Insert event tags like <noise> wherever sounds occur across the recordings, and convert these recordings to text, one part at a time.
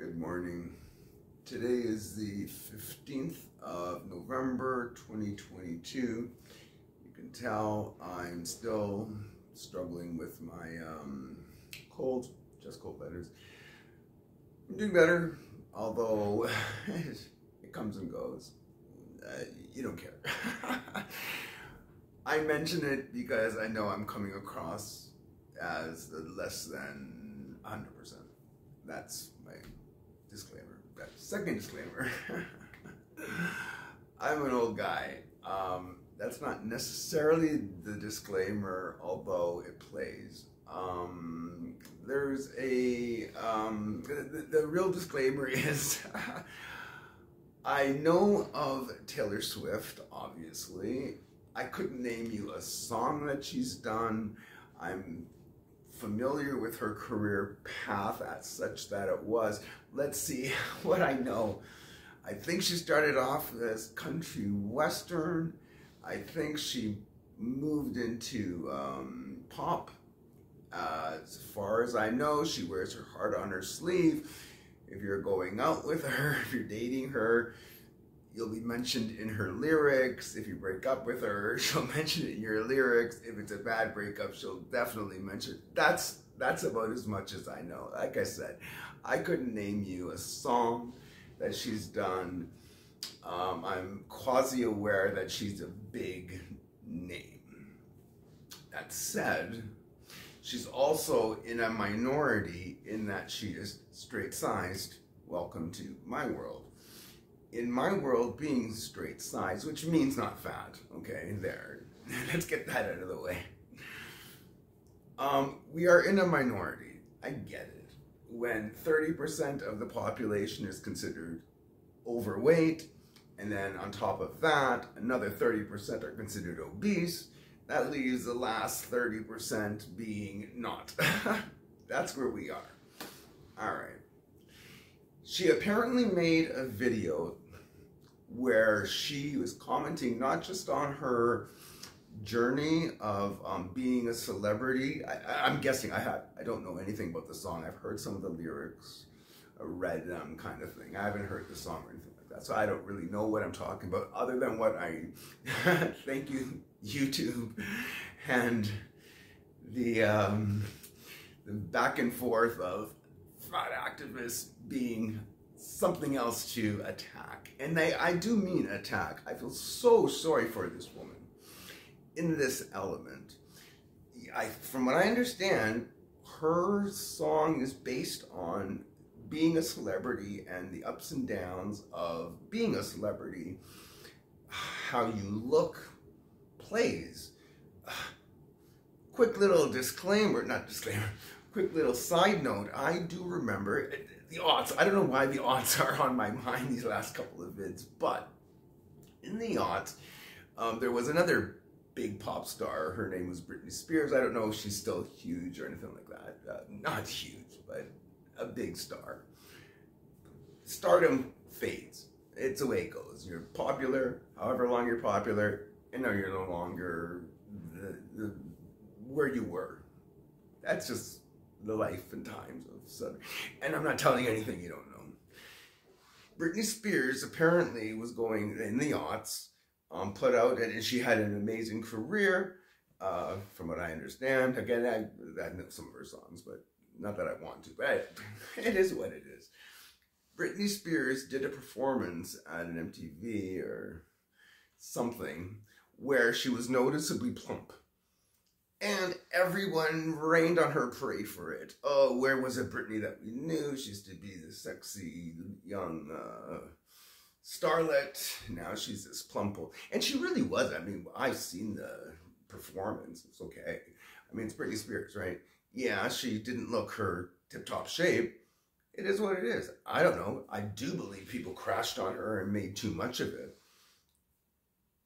Good morning. Today is the 15th of November 2022. You can tell I'm still struggling with my um, cold, just cold letters. I'm doing better, although <laughs> it comes and goes. Uh, you don't care. <laughs> I mention it because I know I'm coming across as less than 100%. That's my disclaimer. Second disclaimer. <laughs> I'm an old guy. Um, that's not necessarily the disclaimer, although it plays. Um, there's a um, the, the real disclaimer <laughs> is <laughs> I know of Taylor Swift, obviously. I couldn't name you a song that she's done. I'm familiar with her career path as such that it was. Let's see <laughs> what I know. I think she started off as country western. I think she moved into um, pop. Uh, as far as I know, she wears her heart on her sleeve. If you're going out with her, <laughs> if you're dating her, you'll be mentioned in her lyrics. If you break up with her, <laughs> she'll mention it in your lyrics. If it's a bad breakup, she'll definitely mention it. That's that's about as much as I know. Like I said, I couldn't name you a song that she's done. Um, I'm quasi aware that she's a big name. That said, she's also in a minority in that she is straight sized. Welcome to my world in my world, being straight sized, which means not fat, okay, there. <laughs> Let's get that out of the way. Um, we are in a minority. I get it. When 30% of the population is considered overweight, and then on top of that, another 30% are considered obese, that leaves the last 30% being not. <laughs> That's where we are. All right. She apparently made a video where she was commenting not just on her journey of um, being a celebrity. I, am guessing I have I don't know anything about the song. I've heard some of the lyrics, read them kind of thing. I haven't heard the song or anything like that, so I don't really know what I'm talking about other than what I <laughs> thank you YouTube and the um, the back and forth of fat activists being something else to attack. And they, I do mean attack. I feel so sorry for this woman in this element. I, from what I understand, her song is based on being a celebrity and the ups and downs of being a celebrity. How you look plays. Quick little disclaimer, not disclaimer, quick little side note. I do remember the aughts. I don't know why the aughts are on my mind these last couple of vids, but in the aughts, um, there was another big pop star. Her name was Britney Spears. I don't know if she's still huge or anything like that. Uh, not huge, but a big star. Stardom fades. It's the way it goes. You're popular, however long you're popular, and now you're no longer the, the, where you were. That's just the life and times of Southern. And I'm not telling you anything you don't know. Britney Spears apparently was going in the aughts, um, put out, and she had an amazing career, uh, from what I understand. Again, I, I know some of her songs, but not that I want to, but <laughs> it is what it is. Britney Spears did a performance at an MTV or something where she was noticeably plump and everyone rained on her parade for it. Oh, where was it Britney that we knew? She used to be the sexy young uh, starlet. Now she's this plumple. And she really was. I mean, I've seen the performance. It's okay. I mean, it's Britney Spears, right? Yeah, she didn't look her tip-top shape. It is what it is. I don't know. I do believe people crashed on her and made too much of it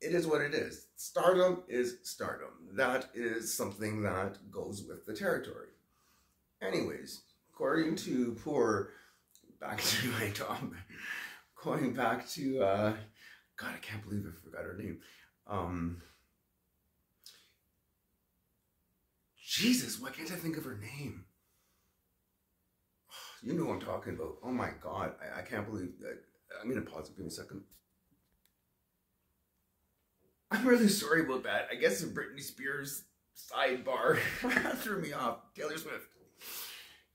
it is what it is. Stardom is stardom. That is something that goes with the territory. Anyways, according to poor, back to my top, going back to, uh, God, I can't believe I forgot her name. Um, Jesus, why can't I think of her name? <sighs> you know what I'm talking about. Oh my God, I, I can't believe that. I'm to pause it. Me a second. I'm really sorry about that. I guess the Britney Spears sidebar <laughs> threw me off. Taylor Swift.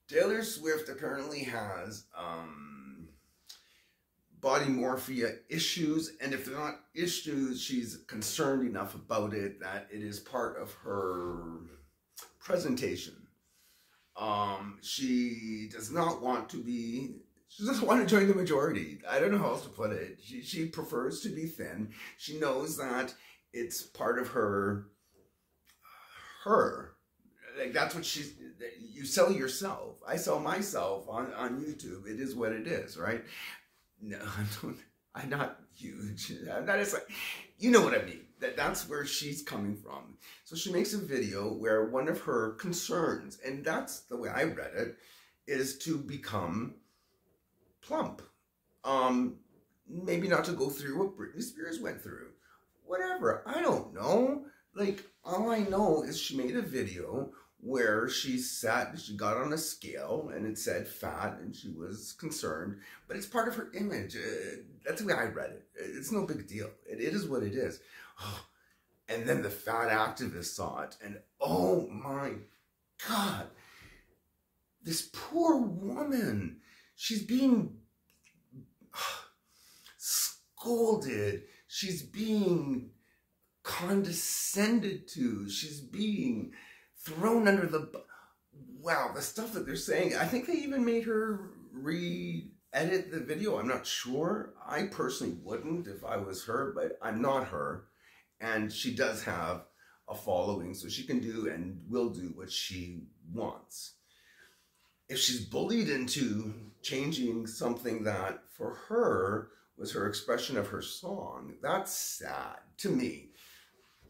Taylor Swift apparently has um, body morphia issues, and if they're not issues, she's concerned enough about it that it is part of her presentation. Um, she does not want to be. She doesn't want to join the majority. I don't know how else to put it. She, she prefers to be thin. She knows that it's part of her. Her, like that's what she's. You sell yourself. I sell myself on on YouTube. It is what it is, right? No, <laughs> I don't. I'm not huge. I'm not as like, you know what I mean. That that's where she's coming from. So she makes a video where one of her concerns, and that's the way I read it, is to become plump. Um, maybe not to go through what Britney Spears went through. Whatever. I don't know. Like all I know is she made a video where she sat, she got on a scale and it said fat and she was concerned, but it's part of her image. Uh, that's the way I read it. It's no big deal. it, it is what it is. Oh, <sighs> and then the fat activist saw it and oh my God, this poor woman, she's being <sighs> scolded. She's being condescended to. She's being thrown under the wow the stuff that they're saying i think they even made her re-edit the video i'm not sure. I personally wouldn't if i was her but i'm not her. And she does have a following so she can do and will do what she wants. If she's bullied into changing something that for her was her expression of her song that's sad to me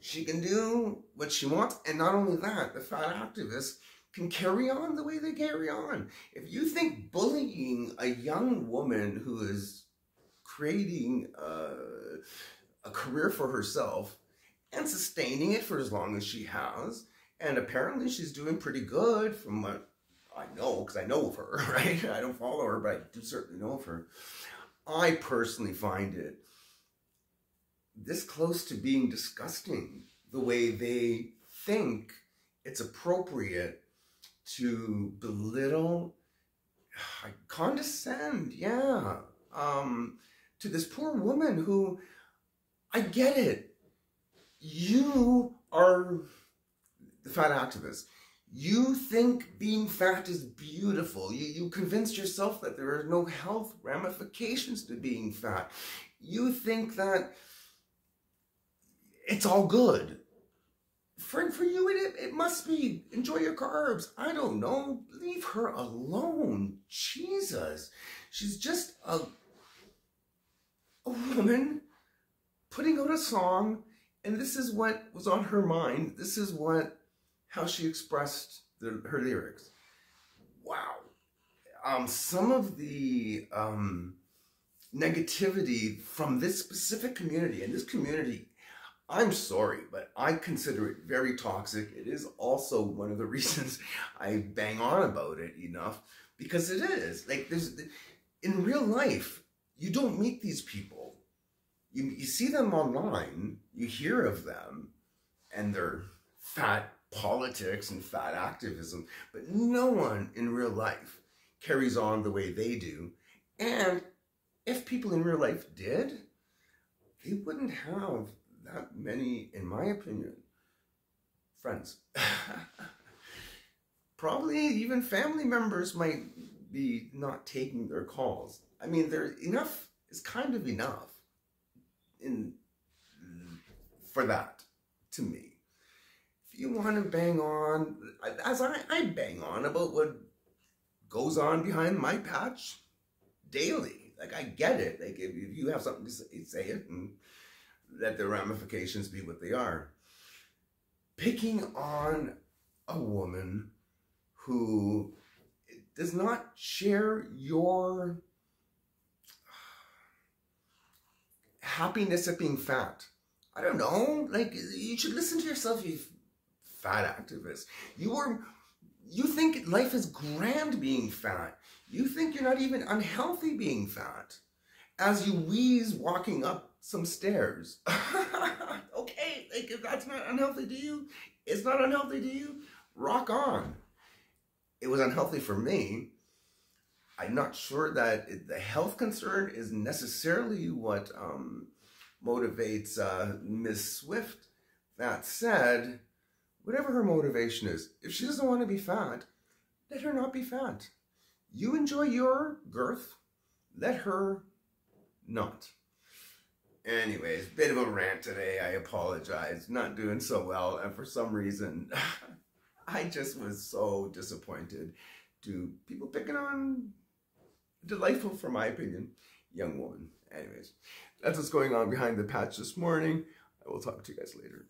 she can do what she wants. And not only that, the fat activists can carry on the way they carry on. If you think bullying a young woman who is creating a, a career for herself and sustaining it for as long as she has, and apparently she's doing pretty good from what I know, because I know of her, <laughs> right? I don't follow her, but I do certainly know of her. I personally find it this close to being disgusting the way they think it's appropriate to belittle, condescend, yeah, um, to this poor woman who, I get it. You are the fat activist. You think being fat is beautiful. You, you convinced yourself that there are no health ramifications to being fat. You think that it's all good. For, for you, it, it must be. Enjoy your carbs. I don't know. Leave her alone. Jesus. She's just a, a woman putting out a song, and this is what was on her mind. This is what, how she expressed the, her lyrics. Wow. Um, some of the um, negativity from this specific community, and this community I'm sorry, but I consider it very toxic. It is also one of the <laughs> reasons I bang on about it enough because it is. Like there's in real life, you don't meet these people. You, you see them online, you hear of them, and their fat politics and fat activism, but no one in real life carries on the way they do. And if people in real life did, they wouldn't have many, in my opinion, friends. <laughs> Probably even family members might be not taking their calls. I mean, there enough is kind of enough in for that to me. If you want to bang on, as I, I bang on about what goes on behind my patch daily. Like I get it. Like if, if you have something to say, say it, and let the ramifications be what they are. Picking on a woman who does not share your happiness at being fat. I don't know. Like you should listen to yourself, you fat activist. You are you think life is grand being fat. You think you're not even unhealthy being fat as you wheeze walking up some stairs. <laughs> okay, like if that's not unhealthy to you, it's not unhealthy to you, rock on. It was unhealthy for me. I'm not sure that it, the health concern is necessarily what um, motivates uh, Miss Swift. That said, whatever her motivation is, if she doesn't want to be fat, let her not be fat. You enjoy your girth, let her not. Anyways, bit of a rant today. I apologize. Not doing so well. And for some reason, <laughs> I just was so disappointed to people picking on delightful, for my opinion, young woman. Anyways, that's what's going on behind the patch this morning. I will talk to you guys later.